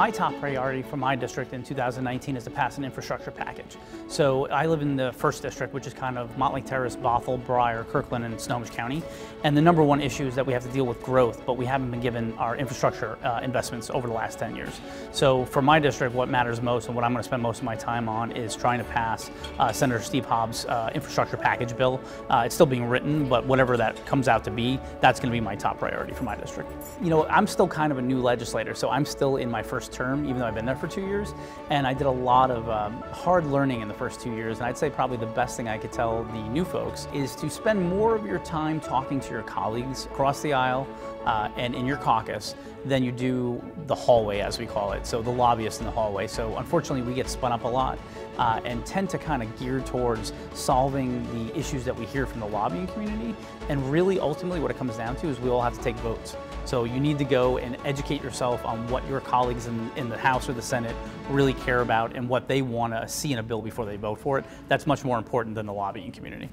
My top priority for my district in 2019 is to pass an infrastructure package. So I live in the first district, which is kind of Mountlake Terrace, Bothell, Brier, Kirkland, and Snohomish County. And the number one issue is that we have to deal with growth, but we haven't been given our infrastructure uh, investments over the last 10 years. So for my district, what matters most and what I'm going to spend most of my time on is trying to pass uh, Senator Steve Hobbs' uh, infrastructure package bill. Uh, it's still being written, but whatever that comes out to be, that's going to be my top priority for my district. You know, I'm still kind of a new legislator, so I'm still in my first term, even though I've been there for two years. And I did a lot of um, hard learning in the first two years. And I'd say probably the best thing I could tell the new folks is to spend more of your time talking to your colleagues across the aisle uh, and in your caucus than you do the hallway, as we call it. So the lobbyists in the hallway. So unfortunately, we get spun up a lot uh, and tend to kind of gear towards solving the issues that we hear from the lobbying community. And really, ultimately, what it comes down to is we all have to take votes. So you need to go and educate yourself on what your colleagues in, in the House or the Senate really care about and what they want to see in a bill before they vote for it. That's much more important than the lobbying community.